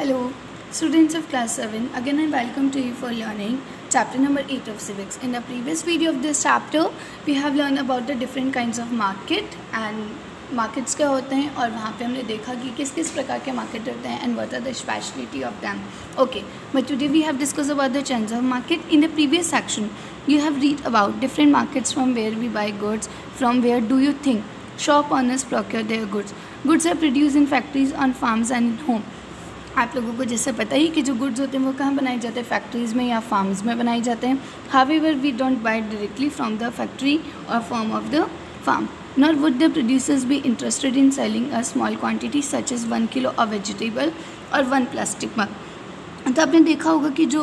Hello students of class seven again I welcome to you for learning chapter number eight of civics in the previous video of this chapter we have learn about the different kind of market and markets क्या होते हैं और वहाँ पे हमने देखा कि किस किस प्रकार के मार्केट होते हैं and what are the speciality of them okay but today we have discuss about the change of market in the previous section you have read about different markets from where we buy goods from where do you think shop owners procure their goods goods are produce in factories on farm and homes आप लोगों को जैसे पता ही कि जो goods होते हैं वो कहाँ बनाए जाते हैं? फैक्ट्रीज़ में या फार्म्स में बनाए जाते हैं। However we don't buy directly from the factory और from of the farm not would the producers भी interested in selling a small quantity such is one kilo a vegetable और वन प्लास्टिक मक तो आपने देखा होगा कि जो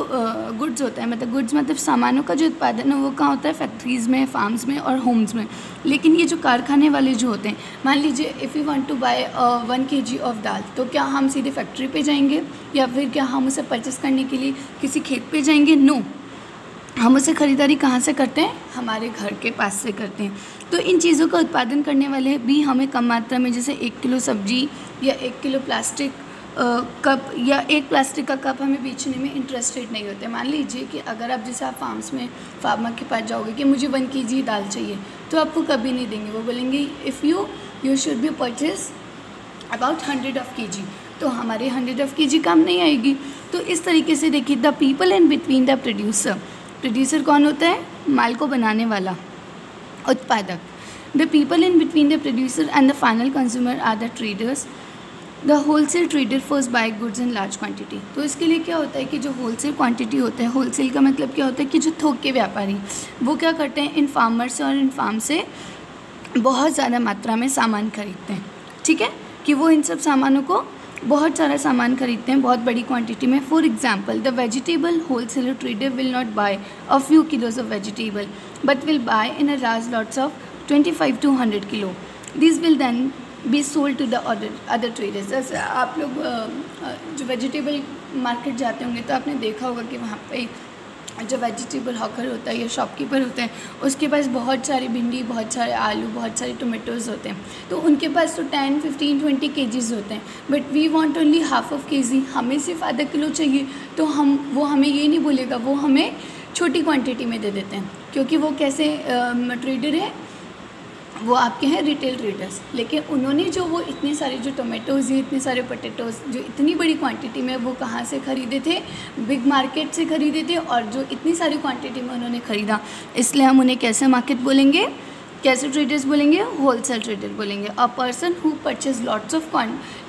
goods होता है मतलब गुड्स मतलब सामानों का जो उत्पादन है, वो कहाँ होता है? फैक्ट्रीज़ में फार्म्स में और होम्स में। लेकिन ये जो कारखाने वाले जो होते हैं, मान लीजिए if you want to buy one K G of दाल तो क्या हम सीधे फैक्ट्री पे जाएँगे? या फिर क्या हम उसे परचेस करने के लिए किसी खेत पे जाएँगे? नो हम उसे ख़रीदारी कहाँ से करते हैं? हमारे घर के पास से करते हैं। तो इन चीज़ों का उत्पादन करने वाले भी हमें कम मात्रा में, जैसे एक किलो सब्ज़ी या एक किलो प्लास्टिक कप या एक प्लास्टिक का कप हमें बेचने में इंटरेस्टेड नहीं होते। मान लीजिए कि अगर आप जैसे आप फार्म्स में फार्मर के पास जाओगे कि मुझे वन के जी दाल चाहिए तो आपको कभी नहीं देंगे। वो बोलेंगे if you you should be purchase about hundred of K G तो हमारे हंड्रेड ऑफ़ के जी काम नहीं आएगी। तो इस तरीके से देखिए the people in between the producer producer कौन होता है? माल को बनाने वाला, उत्पादक। The people in between the producer and the final consumer are the traders the wholesale trader first buy goods in large quantity तो इसके लिए क्या होता है कि जो होल सेल क्वान्टिटी होता है होल सेल का मतलब क्या होता है कि जो थोक के व्यापारी, वो क्या करते हैं? इन फार्मर से और इन फार्म से बहुत ज़्यादा मात्रा में सामान खरीदते हैं। ठीक है? कि वो इन सब सामानों को बहुत सारा सामान खरीदते हैं, बहुत बड़ी क्वांटिटी में। For example the vegetable wholesaler trader will not buy a few kilos of vegetable but will buy in a large lots of 25 to 100 kilo this will then be sold to the other other traders जैसे आप लोग जो vegetable market जाते होंगे तो आपने देखा होगा कि वहाँ पे जो वेजिटेबल हॉकर होता है या शॉपकीपर होते हैं, उसके पास बहुत सारी भिंडी, बहुत सारे आलू, बहुत सारे टोमेटोज़ होते हैं। तो उनके पास तो टेन फिफ्टीन ट्वेंटी के होते हैं। But we want only half of K G हमें सिर्फ़ आधा किलो चाहिए तो हम, वो हमें ये नहीं बोलेगा, वो हमें छोटी क्वांटिटी में दे देते हैं। क्योंकि वो कैसे ट्रेडर है वो आपके हैं रिटेल ट्रेडर्स लेकिन उन्होंने जो वो इतने सारे जो टोमेटोज़ हैं, इतने सारे पोटैटोज़ जो इतनी बड़ी क्वांटिटी में वो कहाँ से ख़रीदे थे? बिग मार्केट से ख़रीदे थे और जो इतनी सारी क्वांटिटी में उन्होंने ख़रीदा। इसलिए हम उन्हें कैसे मार्केट बोलेंगे? कैसे ट्रेडर्स बोलेंगे? होलसेल ट्रेडर बोलेंगे। A person who purchase lots of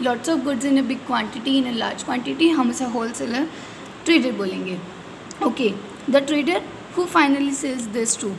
lots of goods in a big quantity in a large quantity हम उसे होलसेलर ट्रेडर बोलेंगे। Okay the trader who finally sells this to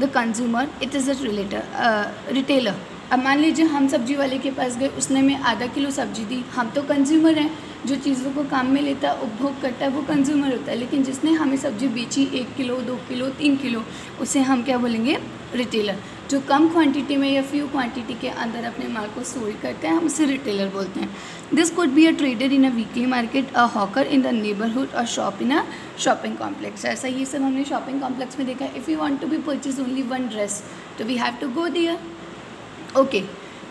the consumer it is a relator retailer अब मान लीजिए हम सब्ज़ी वाले के पास गए, उसने हमें आधा किलो सब्ज़ी दी। हम तो कंज्यूमर हैं, जो चीज़ों को काम में लेता है उपभोग करता है वो कंज्यूमर होता है। लेकिन जिसने हमें सब्ज़ी बेची, एक किलो, दो किलो, तीन किलो, उसे हम क्या बोलेंगे? रिटेलर जो कम क्वांटिटी में या फ्यू क्वांटिटी के अंदर अपने माल को सोल्ड करते हैं, हम उसे रिटेलर बोलते हैं। This could be a trader in a weekly market a hawker in the neighbourhood और shop in a shopping complex ऐसा ये सब हमने शॉपिंग कॉम्प्लेक्स में देखा है। If you want to be purchase only one dress तो we have to go there okay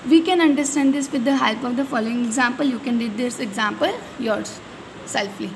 we can understand this with the help of the following example. You can read this example yours selfly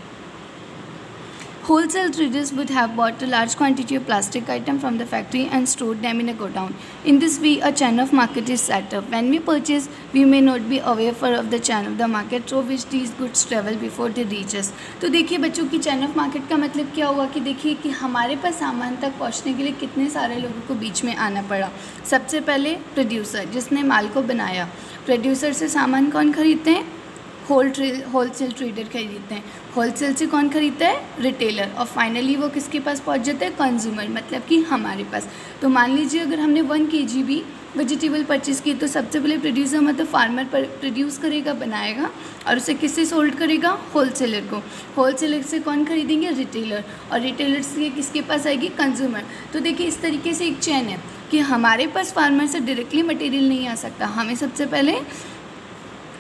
Wholesale traders would have bought a large quantity of plastic item from the factory and stored them in a godown. In this way, a chain of market is set up. When we purchase, we may not be aware for of the chain of the market through which these goods travel before they reach us. तो देखिए बच्चों की चैन of market का मतलब क्या हुआ कि देखिए कि हमारे पास सामान तक पहुँचने के लिए कितने सारे लोगों को बीच में आना पड़ा सबसे पहले प्रोड्यूसर जिसने माल को बनाया प्रोड्यूसर से सामान कौन खरीदते हैं होल होलसेल ट्रेडर खरीदते हैं। होलसेल से कौन खरीदता है? रिटेलर और फाइनली वो किसके पास पहुँच जाता है? कंज्यूमर मतलब कि हमारे पास। तो मान लीजिए अगर हमने वन के जी भी वेजिटेबल परचेज़ की तो सबसे पहले प्रोड्यूसर मतलब फार्मर पर प्रोड्यूस करेगा, बनाएगा, और उसे किससे सोल्ड करेगा? होलसेलर को। होलसेलर से कौन खरीदेंगे? रिटेलर और रिटेलर से किसके पास आएगी? कंज्यूमर तो देखिए, इस तरीके से एक चैन है कि हमारे पास फार्मर से डायरेक्टली मटेरियल नहीं आ सकता। हमें सबसे पहले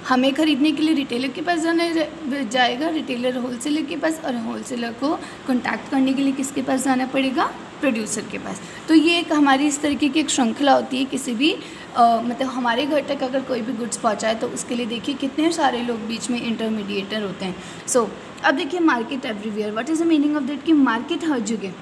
हमें ख़रीदने के लिए रिटेलर के पास जाना जाएगा रिटेलर होलसेलर के पास और होलसेलर को कॉन्टैक्ट करने के लिए किसके पास जाना पड़ेगा? प्रोड्यूसर के पास। तो ये एक हमारी इस तरीके की एक श्रृंखला होती है किसी भी आ, मतलब हमारे घर तक अगर कोई भी गुड्स पहुँचाए तो उसके लिए देखिए कितने सारे लोग बीच में इंटरमीडिएटर होते हैं। सो so, अब देखिए market everywhere what is the meaning of that कि मार्केट हर जगह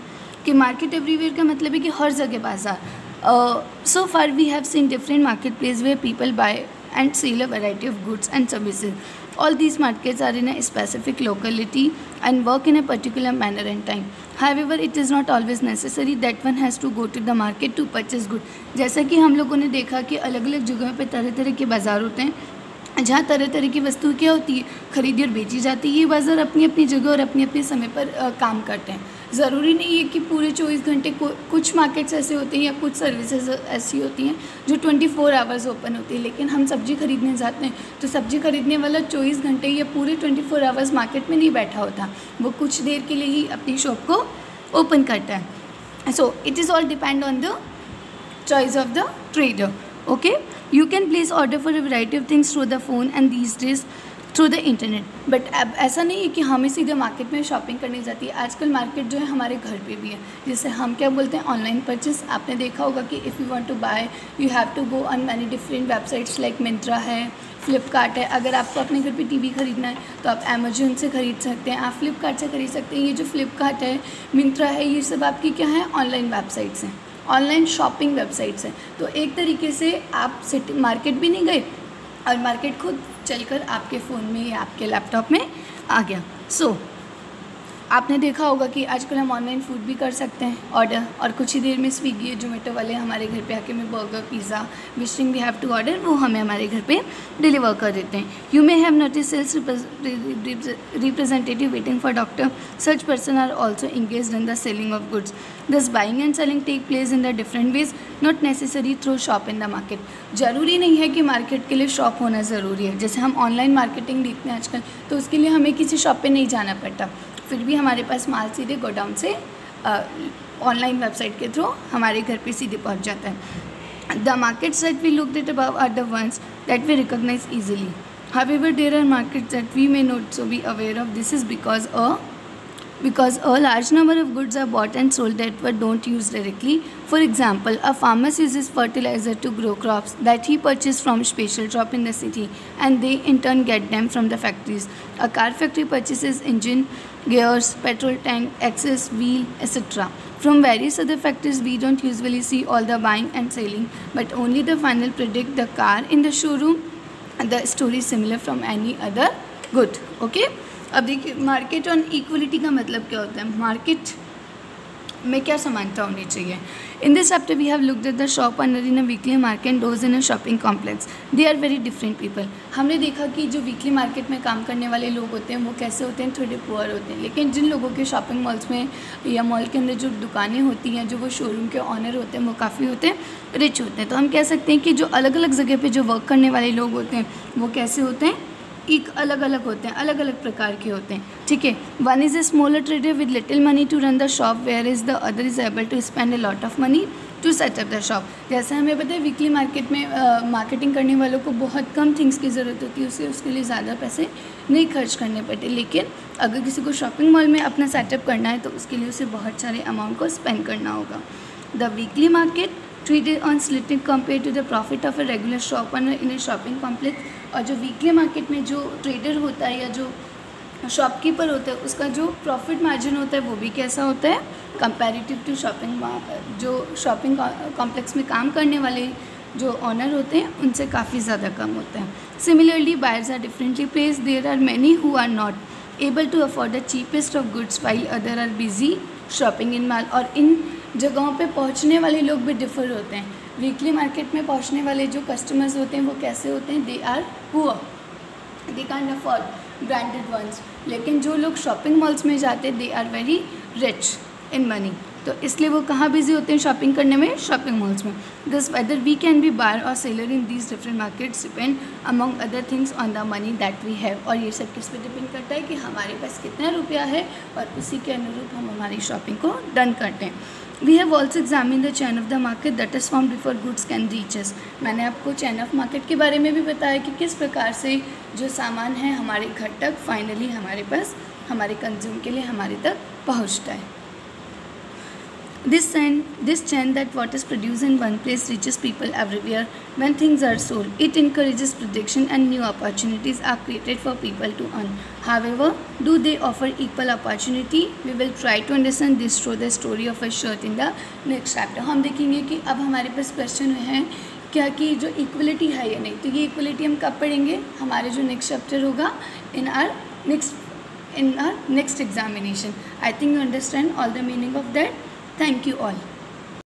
कि मार्केट एवरीवेयर का मतलब है कि हर जगह बाज़ार। So far we have seen different market place way people buy and sell a variety of goods and services. All these markets are in a specific locality and work in a particular manner and time. However, it is not always necessary that one has to go to the market to purchase good. जैसा कि हम लोगों ने देखा कि अलग अलग जगहों पे तरह तरह के बाज़ार होते हैं जहाँ तरह तरह की वस्तु क्या होती है खरीदी और बेची जाती है ये बाज़ार अपनी अपनी जगह और अपने अपने समय पर आ, काम करते हैं। ज़रूरी नहीं है कि पूरे चौबीस घंटे कुछ मार्केट्स ऐसे होते हैं या कुछ सर्विसेज़ ऐसी होती हैं जो ट्वेंटी फोर आवर्स ओपन होती है लेकिन हम सब्ज़ी खरीदने जाते हैं तो सब्ज़ी खरीदने वाला चौबीस घंटे या पूरे ट्वेंटी फोर आवर्स मार्केट में नहीं बैठा होता। वो कुछ देर के लिए ही अपनी शॉप को ओपन करता है। So it is all depend on the choice of the trader okay you can place order for a variety of things through the phone and these days through the internet but अब ऐसा नहीं है कि हमें सीधे market में shopping करनी जाती है। आजकल मार्केट जो है हमारे घर पे भी है। जिससे हम क्या बोलते हैं ऑनलाइन परचेस आपने देखा होगा कि if you want to buy you have to go on many different websites like Myntra है फ्लिपकार्ट है। अगर आपको अपने घर पे टीवी खरीदना है तो आप अमेजोन से ख़रीद सकते हैं, आप फ्लिपकार्ट से खरीद सकते हैं। ये जो फ्लिपकार्ट है मिंत्रा है, ये सब आपकी क्या है ऑनलाइन वेबसाइट्स हैं। ऑनलाइन शॉपिंग वेबसाइट्स हैं। तो एक तरीके से आप सिटी मार्केट भी नहीं गए और मार्केट खुद चलकर आपके फ़ोन में या आपके लैपटॉप में आ गया। सो so, आपने देखा होगा कि आजकल हम ऑनलाइन फ़ूड भी कर सकते हैं। ऑर्डर और कुछ ही देर में स्विगी जोमेटो वाले हमारे घर पे आके में burger pizza wishing we have to order वो हमें हमारे घर पे डिलीवर कर देते हैं। You may have notice sales representative waiting for doctor such person are also engage in the selling of goods this buying and selling take place in the different ways not necessary through shop in the market ज़रूरी नहीं है कि market के लिए shop होना ज़रूरी है। जैसे हम ऑनलाइन मार्केटिंग देखते हैं आजकल तो उसके लिए हमें किसी शॉप पर नहीं जाना पड़ता। फिर भी हमारे पास माल सीधे गोडाउन से ऑनलाइन वेबसाइट के थ्रू हमारे घर पे सीधे पहुँच जाता है। The market set we look that about are the ones that we recognise easily however there are market that we may not so be aware of this is because a because a large number of goods are bought and sold that what don't use directly for example a farmers use is fertiliser to grow crops that he purchase from special shop in the city and they in turn get them from the factories a car factory purchase is engine gears, petrol tank, axis, wheel, etc. From various other factors, we don't usually see all the buying and selling, but only the final product, the car in the showroom. The story similar from any other good. Okay. अब देखिए market on equality का मतलब क्या होता है market में क्या समानता होनी चाहिए? In this chapter we have look at the shop owner in a weekly market those in a shopping complex they are very different people हमने देखा कि जो वीकली मार्केट में काम करने वाले लोग होते हैं, वो कैसे होते हैं? थोड़े पुअर होते हैं। लेकिन जिन लोगों के शॉपिंग मॉल्स में या मॉल के अंदर जो दुकानें होती हैं, जो वो शोरूम के ऑनर होते हैं, वो काफ़ी होते हैं रिच होते हैं। तो हम कह सकते हैं कि जो अलग अलग जगह पर जो वर्क करने वाले लोग होते हैं, वो कैसे होते हैं? एक अलग अलग होते हैं अलग अलग प्रकार के होते हैं। ठीक है one is a smaller trader with little money to run the shop where is the other is able to spend a lot of money to set up the shop जैसे हमें पता है वीकली मार्केट में marketing करने वालों को बहुत कम things की ज़रूरत होती है, उसे, उसके लिए ज़्यादा पैसे नहीं खर्च करने पड़ते। लेकिन अगर किसी को शॉपिंग मॉल में अपना सेटअप करना है तो उसके लिए उसे बहुत सारे अमाउंट को स्पेंड करना होगा। The weekly market treated on slitting compared to the profit of a regular shop owner in a shopping complex. और जो वीकली मार्केट में जो ट्रेडर होता है या जो शॉपकीपर होता है, उसका जो प्रॉफिट मार्जिन होता है, वो भी कैसा होता है? कंपैरेटिव टू शॉपिंग जो शॉपिंग कॉम्प्लेक्स में काम करने वाले जो ऑनर होते हैं, उनसे काफ़ी ज़्यादा कम होता है। Similarly buyers are differently placed there are many who are not able to afford the cheapest of goods while other are busy shopping in mall और इन जगहों पे पहुँचने वाले लोग भी डिफ़र होते हैं। वीकली मार्केट में पहुँचने वाले जो कस्टमर्स होते हैं, वो कैसे होते हैं? They are poor they can afford branded ones लेकिन जो लोग शॉपिंग मॉल्स में जाते हैं they are very rich in money तो इसलिए वो कहाँ बिज़ी होते हैं शॉपिंग करने में? शॉपिंग मॉल्स में। This whether we can be buyer or seller in these different markets depend among other things on the money that we have और ये सब किस पे डिपेंड करता है कि हमारे पास कितना रुपया है और उसी के अनुरूप हम हमारी शॉपिंग को डन करते हैं। We have also examine the chain of the market that is form before goods can reaches मैंने आपको चैन ऑफ़ मार्केट के बारे में भी बताया कि किस प्रकार से जो सामान है हमारे घर तक फाइनली हमारे पास, हमारे कंज्यूम के लिए हमारे तक पहुँचता है। This trend, this trend that what is produced in one place reaches people everywhere when things are sold. It encourages prediction and new opportunities are created for people to earn. However, do they offer equal opportunity? We will try to understand this through the story of a shirt in the next chapter. हम देखेंगे कि अब हमारे पास question है क्या कि जो equality है या नहीं तो ये इक्वलिटी हम कब पढ़ेंगे हमारे जो नेक्स्ट चैप्टर होगा in our next in our next examination. I think you understand all the meaning of that. Thank you all.